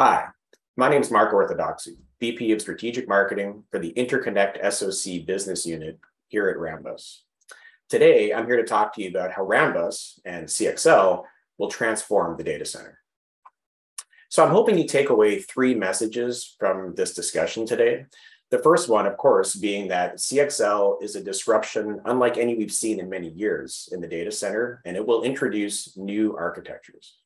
Hi, my name is Mark Orthodoxou, VP of Strategic Marketing for the Interconnect SOC business unit here at Rambus. Today, I'm here to talk to you about how Rambus and CXL will transform the data center. So I'm hoping you take away three messages from this discussion today. The first one, of course, being that CXL is a disruption unlike any we've seen in many years in the data center, and it will introduce new architectures.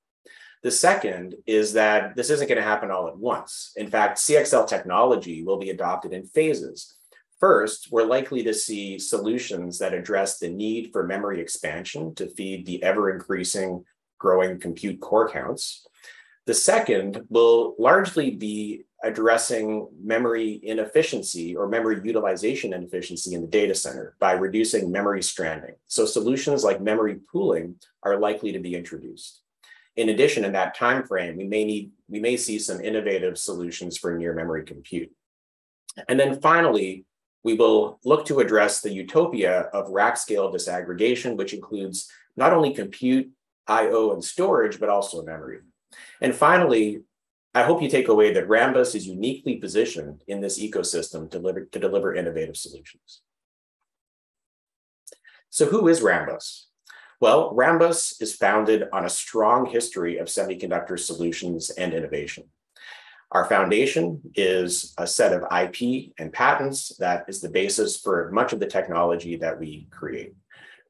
The second is that this isn't going to happen all at once. In fact, CXL technology will be adopted in phases. First, we're likely to see solutions that address the need for memory expansion to feed the ever increasing growing compute core counts. The second will largely be addressing memory inefficiency or memory utilization inefficiency in the data center by reducing memory stranding. So solutions like memory pooling are likely to be introduced. In addition, in that time frame, we may need we may see some innovative solutions for near memory compute. And then finally, we will look to address the utopia of rack scale disaggregation, which includes not only compute, I/O, and storage, but also memory. And finally, I hope you take away that Rambus is uniquely positioned in this ecosystem to deliver, to deliver innovative solutions. So, who is Rambus? Well, Rambus is founded on a strong history of semiconductor solutions and innovation. Our foundation is a set of IP and patents that is the basis for much of the technology that we create.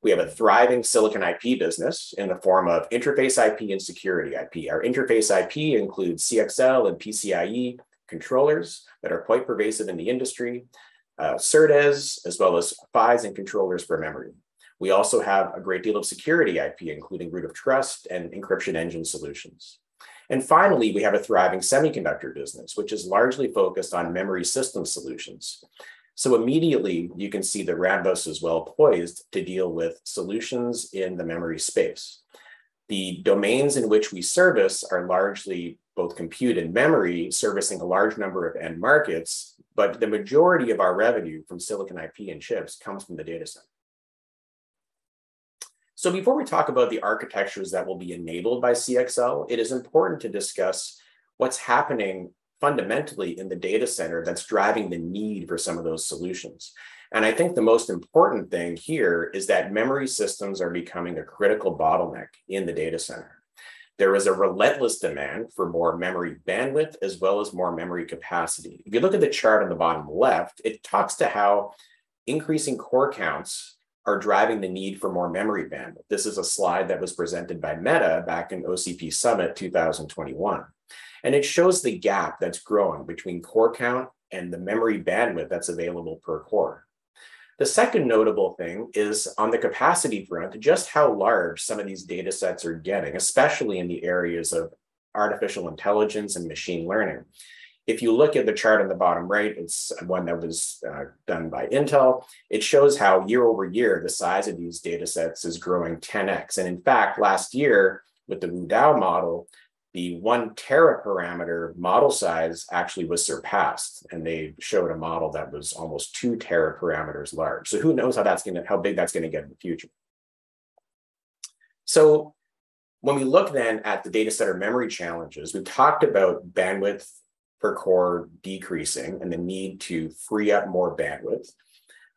We have a thriving silicon IP business in the form of interface IP and security IP. Our interface IP includes CXL and PCIe controllers that are quite pervasive in the industry, uh, SerDes, as well as PHYs and controllers for memory. We also have a great deal of security IP, including root of trust and encryption engine solutions. And finally, we have a thriving semiconductor business, which is largely focused on memory system solutions. So immediately you can see that Rambus is well poised to deal with solutions in the memory space. The domains in which we service are largely both compute and memory, servicing a large number of end markets, but the majority of our revenue from silicon IP and chips comes from the data center. So before we talk about the architectures that will be enabled by CXL, it is important to discuss what's happening fundamentally in the data center that's driving the need for some of those solutions. And I think the most important thing here is that memory systems are becoming a critical bottleneck in the data center. There is a relentless demand for more memory bandwidth as well as more memory capacity. If you look at the chart on the bottom left, it talks to how increasing core counts are driving the need for more memory bandwidth. This is a slide that was presented by Meta back in OCP Summit 2021. And it shows the gap that's growing between core count and the memory bandwidth that's available per core. The second notable thing is on the capacity front, just how large some of these data sets are getting, especially in the areas of artificial intelligence and machine learning. If you look at the chart on the bottom right, it's one that was uh, done by Intel. It shows how year over year, the size of these data sets is growing 10x. And in fact, last year with the WuDao model, the one teraparameter model size actually was surpassed and they showed a model that was almost two teraparameters large. So who knows how that's going to, how big that's going to get in the future. So when we look then at the data center memory challenges, we talked about bandwidth per core decreasing and the need to free up more bandwidth.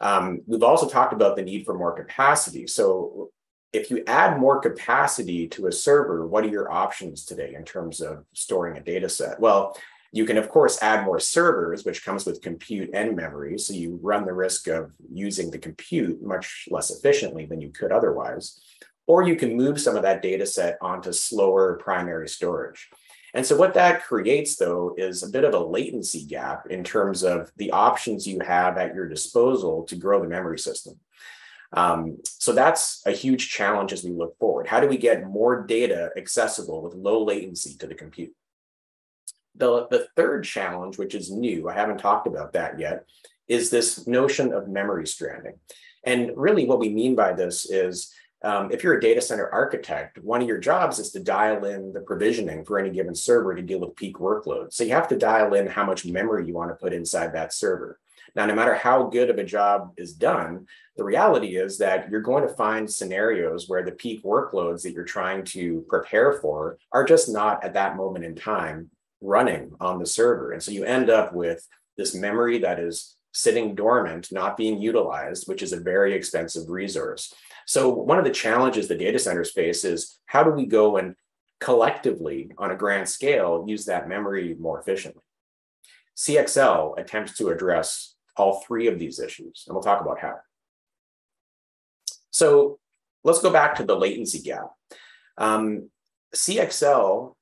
Um, we've also talked about the need for more capacity. So if you add more capacity to a server, what are your options today in terms of storing a data set? Well, you can, of course, add more servers, which comes with compute and memory. So you run the risk of using the compute much less efficiently than you could otherwise. Or you can move some of that data set onto slower primary storage. And so what that creates though is a bit of a latency gap in terms of the options you have at your disposal to grow the memory system. Um, so that's a huge challenge as we look forward. How do we get more data accessible with low latency to the compute? The, the third challenge, which is new, I haven't talked about that yet, is this notion of memory stranding. And really what we mean by this is um, if you're a data center architect, one of your jobs is to dial in the provisioning for any given server to deal with peak workload. So you have to dial in how much memory you want to put inside that server. Now, no matter how good of a job is done, the reality is that you're going to find scenarios where the peak workloads that you're trying to prepare for are just not at that moment in time running on the server. And so you end up with this memory that is sitting dormant, not being utilized, which is a very expensive resource. So one of the challenges the data centers face is how do we go and collectively on a grand scale use that memory more efficiently? CXL attempts to address all three of these issues, and we'll talk about how. So let's go back to the latency gap. Um, CXL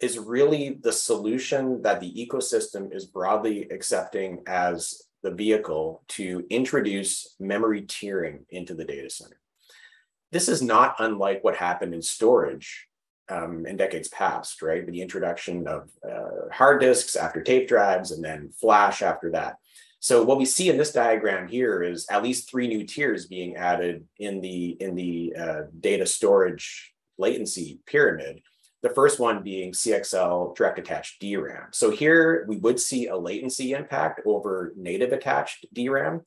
is really the solution that the ecosystem is broadly accepting as the vehicle to introduce memory tiering into the data center. This is not unlike what happened in storage um, in decades past, right? With the introduction of uh, hard disks after tape drives and then flash after that. So what we see in this diagram here is at least three new tiers being added in the in the uh, data storage latency pyramid. The first one being CXL direct attached DRAM. So here we would see a latency impact over native attached DRAM,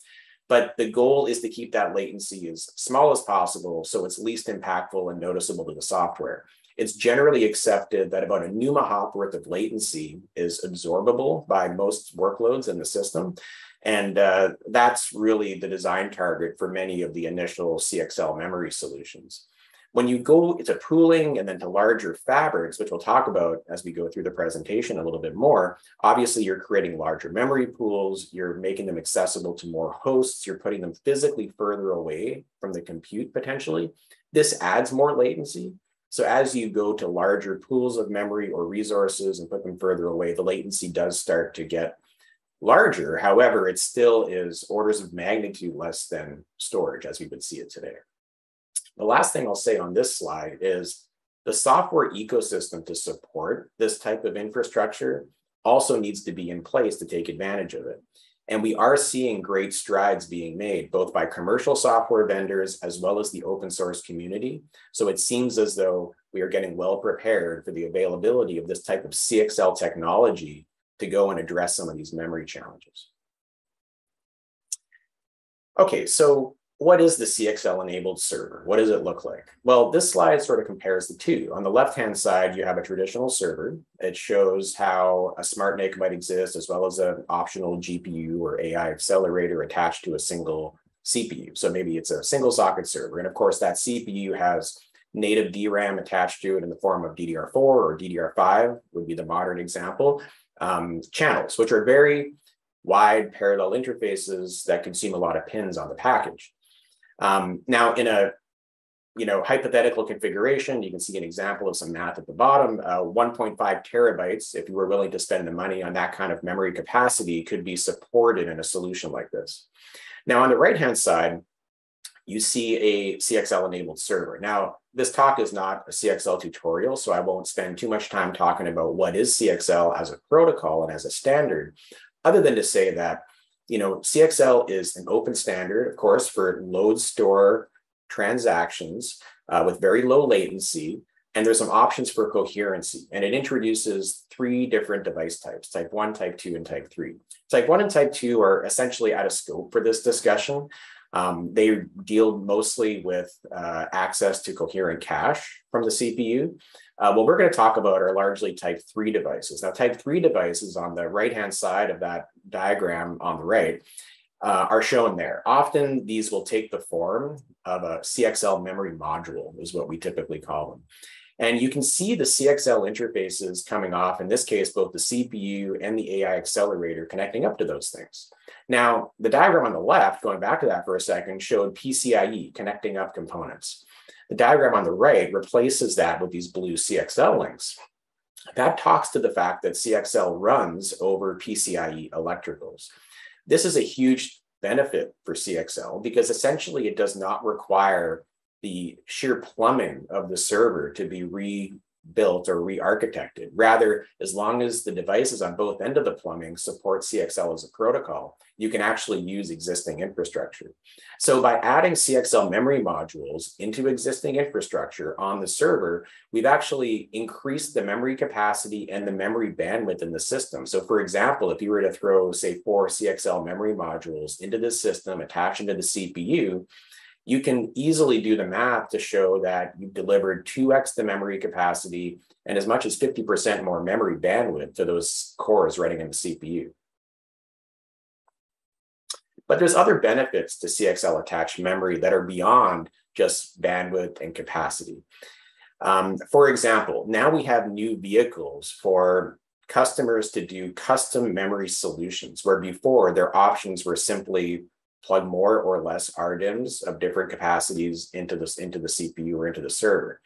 but the goal is to keep that latency as small as possible so it's least impactful and noticeable to the software. It's generally accepted that about a NUMA hop worth of latency is absorbable by most workloads in the system. And uh, that's really the design target for many of the initial CXL memory solutions. When you go to pooling and then to larger fabrics, which we'll talk about as we go through the presentation a little bit more, obviously you're creating larger memory pools, you're making them accessible to more hosts, you're putting them physically further away from the compute potentially. This adds more latency. So as you go to larger pools of memory or resources and put them further away, the latency does start to get larger. However, it still is orders of magnitude less than storage as we would see it today. The last thing I'll say on this slide is the software ecosystem to support this type of infrastructure also needs to be in place to take advantage of it. And we are seeing great strides being made, both by commercial software vendors as well as the open source community. So it seems as though we are getting well prepared for the availability of this type of CXL technology to go and address some of these memory challenges. Okay, so what is the CXL enabled server? What does it look like? Well, this slide sort of compares the two. On the left-hand side, you have a traditional server. It shows how a smart NIC might exist as well as an optional GPU or AI accelerator attached to a single CPU. So maybe it's a single socket server. And of course, that CPU has native DRAM attached to it in the form of DDR4 or DDR5 would be the modern example. Um, channels, which are very wide parallel interfaces that consume a lot of pins on the package. Um, now, in a you know hypothetical configuration, you can see an example of some math at the bottom. Uh, 1.5 terabytes, if you were willing to spend the money on that kind of memory capacity, could be supported in a solution like this. Now, on the right-hand side, you see a CXL-enabled server. Now, this talk is not a CXL tutorial, so I won't spend too much time talking about what is CXL as a protocol and as a standard, other than to say that you know, CXL is an open standard, of course, for load store transactions uh, with very low latency. And there's some options for coherency. And it introduces three different device types, type one, type two, and type three. Type one and type two are essentially out of scope for this discussion. Um, they deal mostly with uh, access to coherent cache from the CPU. Uh, what we're going to talk about are largely type 3 devices. Now, type 3 devices on the right hand side of that diagram on the right uh, are shown there. Often these will take the form of a CXL memory module, is what we typically call them. And you can see the CXL interfaces coming off, in this case, both the CPU and the AI accelerator connecting up to those things. Now, the diagram on the left, going back to that for a second, showed PCIe connecting up components. The diagram on the right replaces that with these blue CXL links. That talks to the fact that CXL runs over PCIe electricals. This is a huge benefit for CXL because essentially it does not require the sheer plumbing of the server to be rebuilt or re-architected. Rather, as long as the devices on both end of the plumbing support CXL as a protocol, you can actually use existing infrastructure. So by adding CXL memory modules into existing infrastructure on the server, we've actually increased the memory capacity and the memory bandwidth in the system. So for example, if you were to throw, say, four CXL memory modules into the system, attach them to the CPU, you can easily do the math to show that you've delivered 2x the memory capacity and as much as 50% more memory bandwidth to those cores running in the CPU. But there's other benefits to CXL attached memory that are beyond just bandwidth and capacity. Um, for example, now we have new vehicles for customers to do custom memory solutions, where before their options were simply plug more or less RDIMMs of different capacities into this into the CPU or into the server.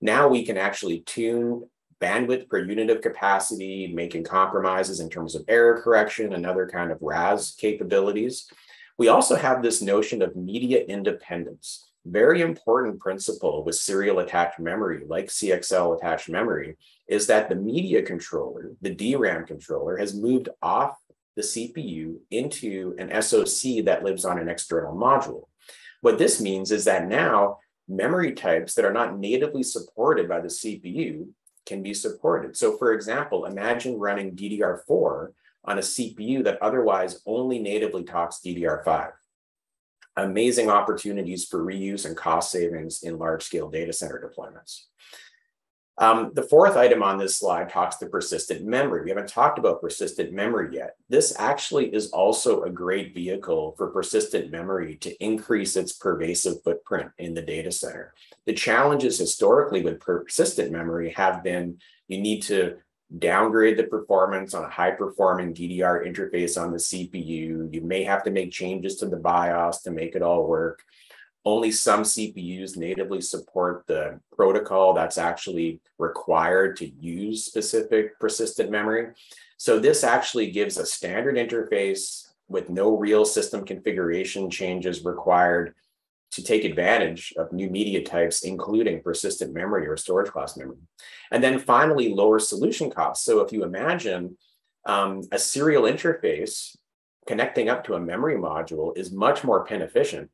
Now we can actually tune bandwidth per unit of capacity, making compromises in terms of error correction and other kind of RAS capabilities. We also have this notion of media independence. Very important principle with serial attached memory, like CXL attached memory, is that the media controller, the DRAM controller, has moved off the CPU into an SoC that lives on an external module. What this means is that now memory types that are not natively supported by the CPU can be supported. So for example, imagine running DDR4 on a CPU that otherwise only natively talks DDR5. Amazing opportunities for reuse and cost savings in large scale data center deployments. Um, the fourth item on this slide talks to persistent memory. We haven't talked about persistent memory yet. This actually is also a great vehicle for persistent memory to increase its pervasive footprint in the data center. The challenges historically with persistent memory have been you need to downgrade the performance on a high performing DDR interface on the CPU. You may have to make changes to the BIOS to make it all work. Only some CPUs natively support the protocol that's actually required to use specific persistent memory. So this actually gives a standard interface with no real system configuration changes required to take advantage of new media types, including persistent memory or storage class memory. And then finally, lower solution costs. So if you imagine um, a serial interface connecting up to a memory module is much more pin efficient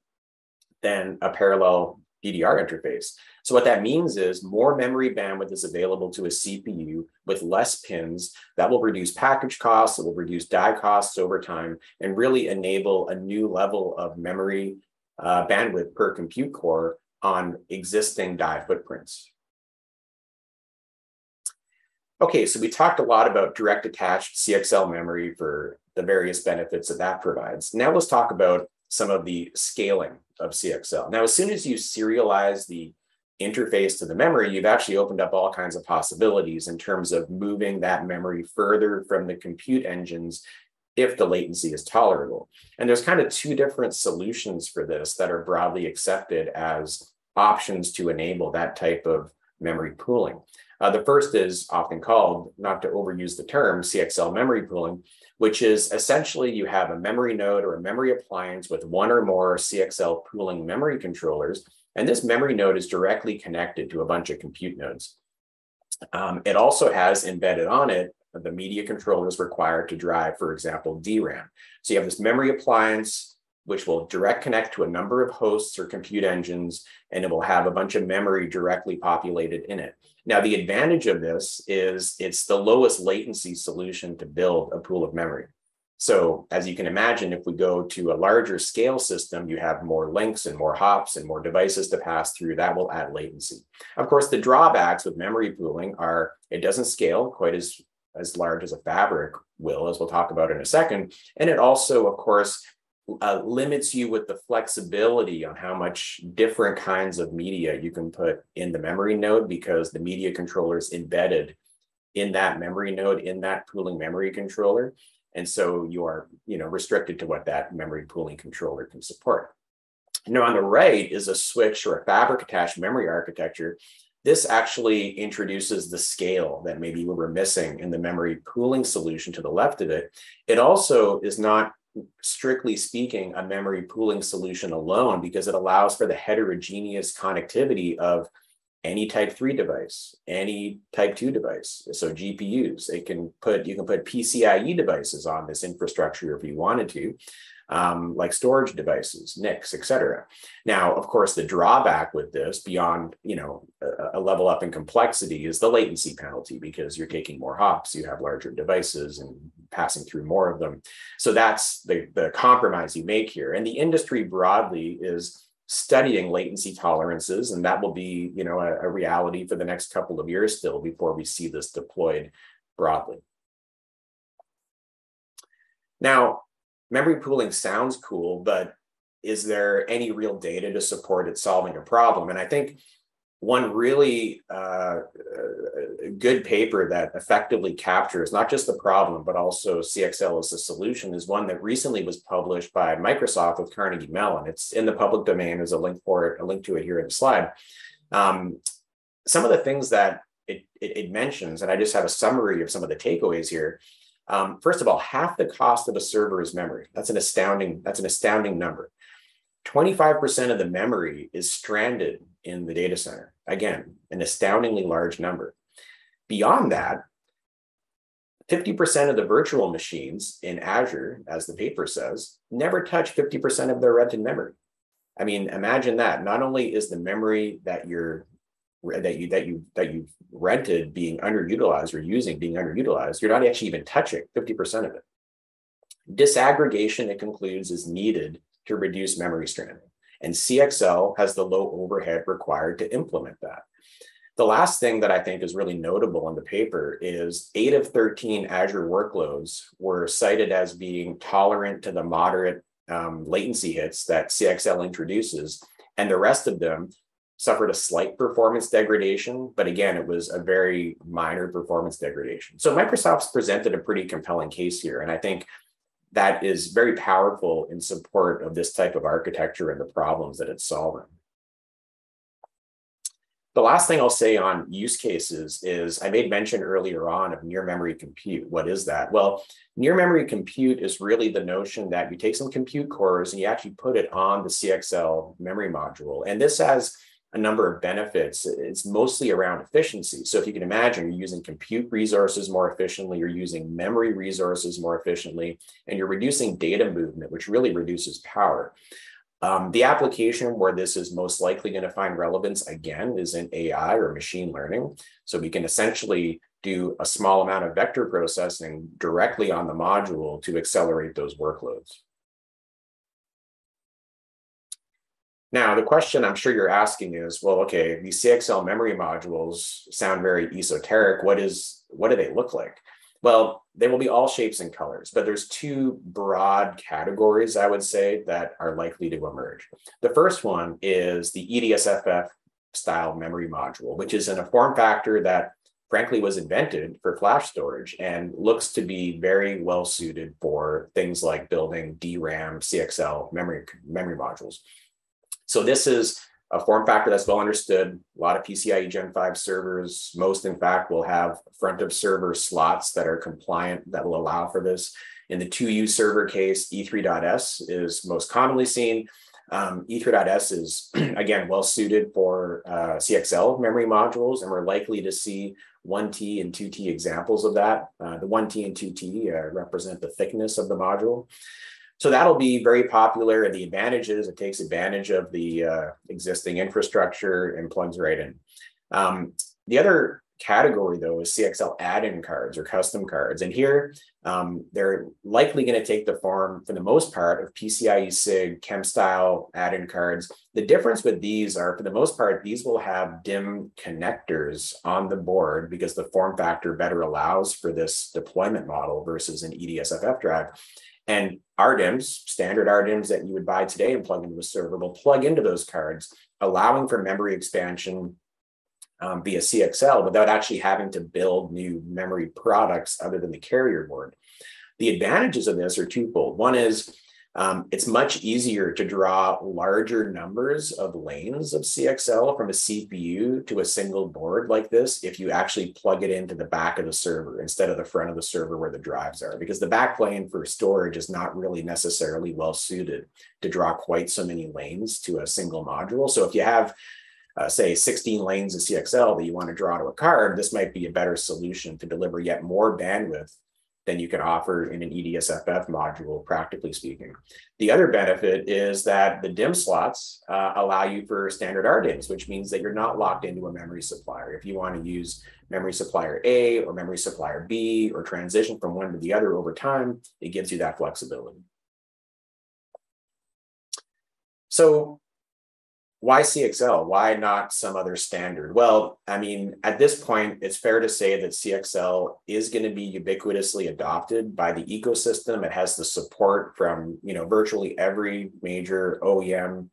than a parallel DDR interface. So what that means is more memory bandwidth is available to a CPU with less pins. That will reduce package costs, it will reduce die costs over time, and really enable a new level of memory uh, bandwidth per compute core on existing die footprints. Okay, so we talked a lot about direct attached CXL memory for the various benefits that that provides. Now let's talk about some of the scaling of CXL. Now, as soon as you serialize the interface to the memory, you've actually opened up all kinds of possibilities in terms of moving that memory further from the compute engines if the latency is tolerable. And there's kind of two different solutions for this that are broadly accepted as options to enable that type of memory pooling. Uh, the first is often called, not to overuse the term, CXL memory pooling, which is essentially you have a memory node or a memory appliance with one or more CXL pooling memory controllers. And this memory node is directly connected to a bunch of compute nodes. Um, it also has embedded on it the media controllers required to drive, for example, DRAM. So you have this memory appliance, which will direct connect to a number of hosts or compute engines, and it will have a bunch of memory directly populated in it. Now, the advantage of this is it's the lowest latency solution to build a pool of memory. So as you can imagine, if we go to a larger scale system, you have more links and more hops and more devices to pass through, that will add latency. Of course, the drawbacks with memory pooling are it doesn't scale quite as, as large as a fabric will, as we'll talk about in a second. And it also, of course, uh, limits you with the flexibility on how much different kinds of media you can put in the memory node because the media controller is embedded in that memory node in that pooling memory controller. And so you are you know restricted to what that memory pooling controller can support. Now on the right is a switch or a fabric attached memory architecture. This actually introduces the scale that maybe we were missing in the memory pooling solution to the left of it. It also is not strictly speaking, a memory pooling solution alone because it allows for the heterogeneous connectivity of any type 3 device, any type 2 device. So GPUs, it can put you can put PCIe devices on this infrastructure if you wanted to um, like storage devices, NICs, et cetera. Now, of course, the drawback with this beyond, you know, a, a, level up in complexity is the latency penalty because you're taking more hops, you have larger devices and passing through more of them. So that's the, the compromise you make here. And the industry broadly is studying latency tolerances, and that will be, you know, a, a reality for the next couple of years still before we see this deployed broadly. Now, memory pooling sounds cool, but is there any real data to support it solving a problem? And I think one really uh, good paper that effectively captures not just the problem, but also CXL as a solution is one that recently was published by Microsoft with Carnegie Mellon. It's in the public domain. There's a link for it, a link to it here in the slide. Um, some of the things that it, it, it, mentions, and I just have a summary of some of the takeaways here. Um, first of all, half the cost of a server is memory. That's an astounding, that's an astounding number. 25% of the memory is stranded in the data center. Again, an astoundingly large number. Beyond that, 50% of the virtual machines in Azure, as the paper says, never touch 50% of their rented memory. I mean, imagine that. Not only is the memory that you're that you that you that you've rented being underutilized or using being underutilized, you're not actually even touching 50% of it. Disaggregation, it concludes, is needed to reduce memory stranding. And CXL has the low overhead required to implement that. The last thing that I think is really notable in the paper is eight of 13 Azure workloads were cited as being tolerant to the moderate um, latency hits that CXL introduces, and the rest of them suffered a slight performance degradation, but again, it was a very minor performance degradation. So Microsoft's presented a pretty compelling case here, and I think that is very powerful in support of this type of architecture and the problems that it's solving. The last thing I'll say on use cases is I made mention earlier on of near memory compute. What is that? Well, near memory compute is really the notion that you take some compute cores and you actually put it on the CXL memory module. And this has a number of benefits. It's mostly around efficiency. So if you can imagine, you're using compute resources more efficiently, you're using memory resources more efficiently, and you're reducing data movement, which really reduces power. Um, the application where this is most likely going to find relevance again is in AI or machine learning. So we can essentially do a small amount of vector processing directly on the module to accelerate those workloads. Now, the question I'm sure you're asking is, well, okay, these CXL memory modules sound very esoteric. What is what do they look like? Well, they will be all shapes and colors, but there's two broad categories I would say that are likely to emerge. The first one is the EDSFF style memory module, which is in a form factor that frankly was invented for flash storage and looks to be very well suited for things like building DRAM, CXL memory memory modules. So this is a form factor that's well understood. A lot of PCIe Gen 5 servers, most in fact, will have front of server slots that are compliant that will allow for this. In the 2U server case, E3.S is most commonly seen. Um, E3.S is, again, well suited for uh, CXL memory modules, and we're likely to see 1T and 2T examples of that. Uh, the 1T and 2T uh, represent the thickness of the module. So that'll be very popular. And the advantages, it takes advantage of the uh, existing infrastructure and plugs right in. Um, the other category though is CXL add-in cards or custom cards. And here um, they're likely going to take the form for the most part of PCIe SIG CEM style add-in cards. The difference with these are for the most part, these will have DIMM connectors on the board because the form factor better allows for this deployment model versus an EDSFF drive. And RDIMMs, standard RDIMMs that you would buy today and plug into a server will plug into those cards, allowing for memory expansion um, via CXL without actually having to build new memory products other than the carrier board. The advantages of this are twofold. One is um, it's much easier to draw larger numbers of lanes of CXL from a CPU to a single board like this if you actually plug it into the back of the server instead of the front of the server where the drives are, because the back plane for storage is not really necessarily well suited to draw quite so many lanes to a single module. So if you have uh, say 16 lanes of CXL that you want to draw to a card, this might be a better solution to deliver yet more bandwidth than you can offer in an EDSFF module, practically speaking. The other benefit is that the DIMM slots uh, allow you for standard RDIMMs, which means that you're not locked into a memory supplier. If you want to use memory supplier A or memory supplier B or transition from one to the other over time, it gives you that flexibility. So why CXL? Why not some other standard? Well, I mean, at this point, it's fair to say that CXL is going to be ubiquitously adopted by the ecosystem. It has the support from you know virtually every major OEM,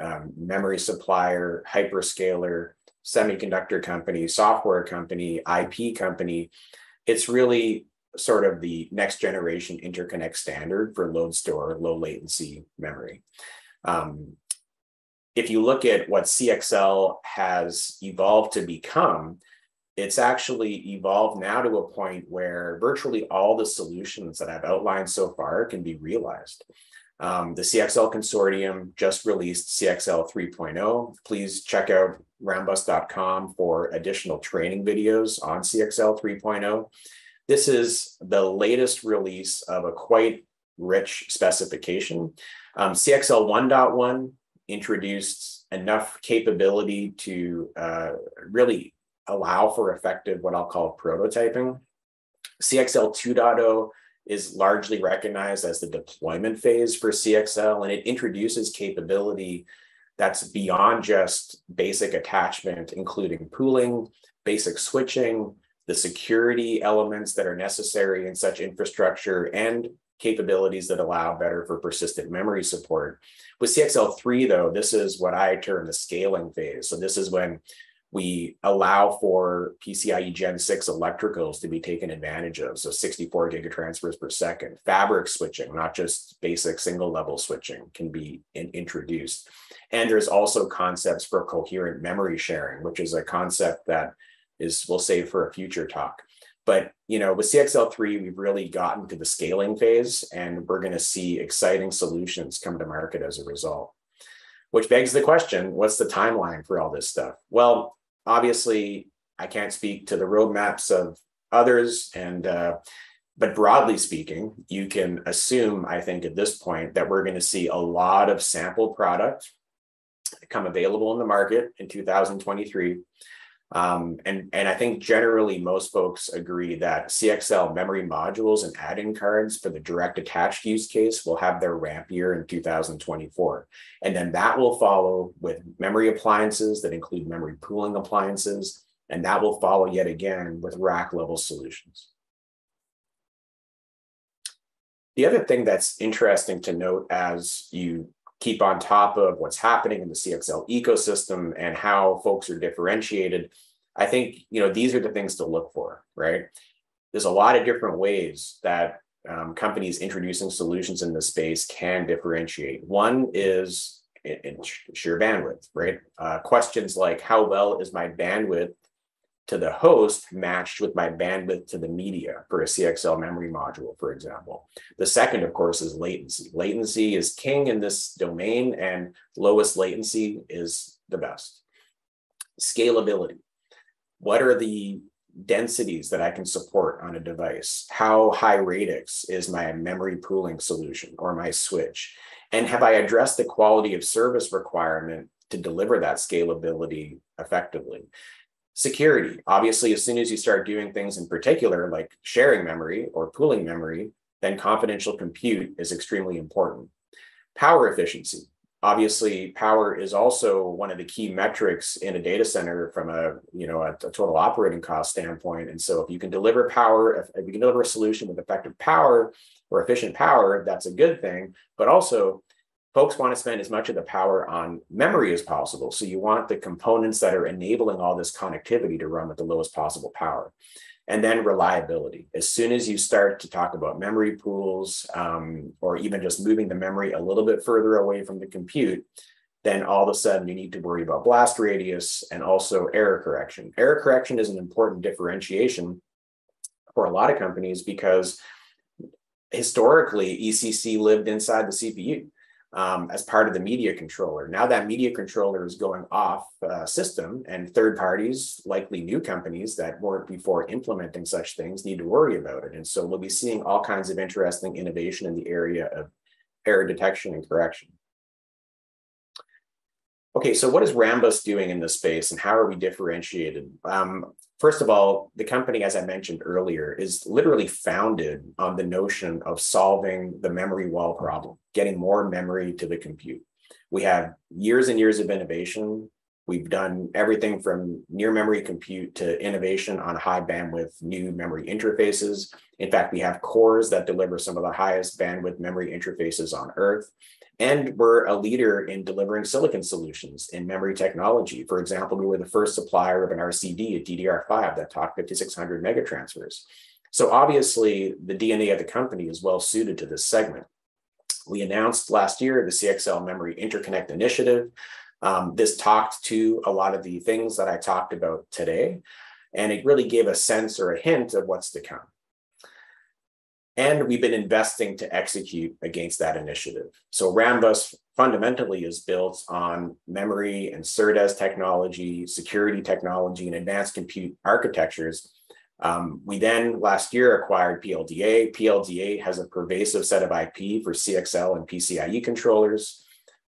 um, memory supplier, hyperscaler, semiconductor company, software company, IP company. It's really sort of the next generation interconnect standard for load store, low latency memory. Um, if you look at what CXL has evolved to become, it's actually evolved now to a point where virtually all the solutions that I've outlined so far can be realized. Um, the CXL consortium just released CXL 3.0. Please check out rambus.com for additional training videos on CXL 3.0. This is the latest release of a quite rich specification. Um, CXL 1.1 introduced enough capability to uh, really allow for effective, what I'll call prototyping. CXL 2.0 is largely recognized as the deployment phase for CXL, and it introduces capability that's beyond just basic attachment, including pooling, basic switching, the security elements that are necessary in such infrastructure, and capabilities that allow better for persistent memory support. With CXL3, though, this is what I term the scaling phase. So this is when we allow for PCIe Gen 6 electricals to be taken advantage of. So 64 gigatransfers per second. Fabric switching, not just basic single level switching, can be in, introduced. And there's also concepts for coherent memory sharing, which is a concept that is we'll save for a future talk. But you know, with CXL3, we've really gotten to the scaling phase, and we're going to see exciting solutions come to market as a result. Which begs the question: What's the timeline for all this stuff? Well, obviously, I can't speak to the roadmaps of others, and uh, but broadly speaking, you can assume, I think, at this point, that we're going to see a lot of sample product come available in the market in 2023 um, and, and I think generally most folks agree that CXL memory modules and add-in cards for the direct attached use case will have their ramp year in 2024. And then that will follow with memory appliances that include memory pooling appliances. And that will follow yet again with rack level solutions. The other thing that's interesting to note as you keep on top of what's happening in the CXL ecosystem and how folks are differentiated, I think you know these are the things to look for, right? There's a lot of different ways that um, companies introducing solutions in this space can differentiate. One is in, in sheer bandwidth, right? Uh, questions like how well is my bandwidth to the host matched with my bandwidth to the media for a CXL memory module, for example. The second, of course, is latency. Latency is king in this domain, and lowest latency is the best. Scalability. What are the densities that I can support on a device? How high radix is my memory pooling solution or my switch? And have I addressed the quality of service requirement to deliver that scalability effectively? Security. Obviously, as soon as you start doing things in particular, like sharing memory or pooling memory, then confidential compute is extremely important. Power efficiency. Obviously, power is also one of the key metrics in a data center from a you know a, a total operating cost standpoint. And so, if you can deliver power, if, if you can deliver a solution with effective power or efficient power, that's a good thing. But also, folks want to spend as much of the power on memory as possible. So you want the components that are enabling all this connectivity to run with the lowest possible power. And then reliability. As soon as you start to talk about memory pools um, or even just moving the memory a little bit further away from the compute, then all of a sudden you need to worry about blast radius and also error correction. Error correction is an important differentiation for a lot of companies because historically ECC lived inside the CPU um, as part of the media controller. Now that media controller is going off uh, system, and third parties, likely new companies that weren't before implementing such things, need to worry about it. And so we'll be seeing all kinds of interesting innovation in the area of error detection and correction. Okay, so what is Rambus doing in this space and how are we differentiated? Um, first of all, the company, as I mentioned earlier, is literally founded on the notion of solving the memory wall problem, getting more memory to the compute. We have years and years of innovation. We've done everything from near memory compute to innovation on high bandwidth new memory interfaces. In fact, we have cores that deliver some of the highest bandwidth memory interfaces on Earth. And we're a leader in delivering silicon solutions in memory technology. For example, we were the first supplier of an RCD, a DDR5 that talked 5600 megatransfers. So obviously, the DNA of the company is well suited to this segment. We announced last year the CXL Memory Interconnect Initiative. Um, this talked to a lot of the things that I talked about today, and it really gave a sense or a hint of what's to come. And we've been investing to execute against that initiative. So Rambus fundamentally is built on memory and SerDes technology, security technology, and advanced compute architectures. Um, we then last year acquired PLDA. PLDA has a pervasive set of IP for CXL and PCIe controllers.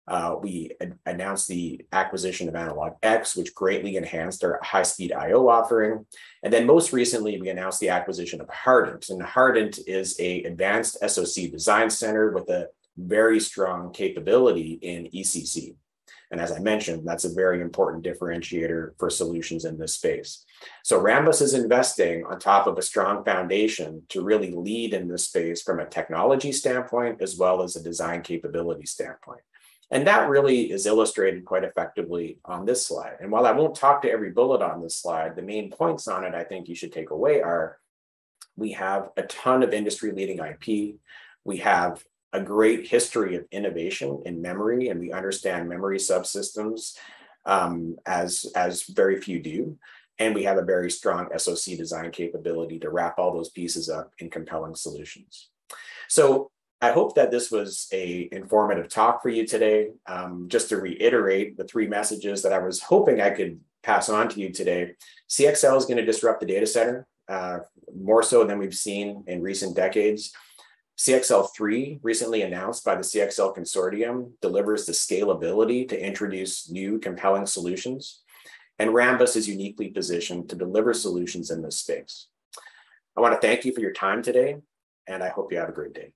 Uh, we announced the acquisition of Analog X, which greatly enhanced our high speed IO offering. And then most recently, we announced the acquisition of Hardent. And Hardent is a advanced SoC design center with a very strong capability in ECC. And as I mentioned, that's a very important differentiator for solutions in this space. So Rambus is investing on top of a strong foundation to really lead in this space from a technology standpoint, as well as a design capability standpoint. And that really is illustrated quite effectively on this slide. And while I won't talk to every bullet on this slide, the main points on it I think you should take away are we have a ton of industry leading IP. We have a great history of innovation in memory, and we understand memory subsystems um, as, as very few do. And we have a very strong SOC design capability to wrap all those pieces up in compelling solutions. So I hope that this was a informative talk for you today. Um, just to reiterate the three messages that I was hoping I could pass on to you today. CXL is going to disrupt the data center uh, more so than we've seen in recent decades. CXL3, recently announced by the CXL Consortium, delivers the scalability to introduce new compelling solutions. And Rambus is uniquely positioned to deliver solutions in this space. I want to thank you for your time today, and I hope you have a great day.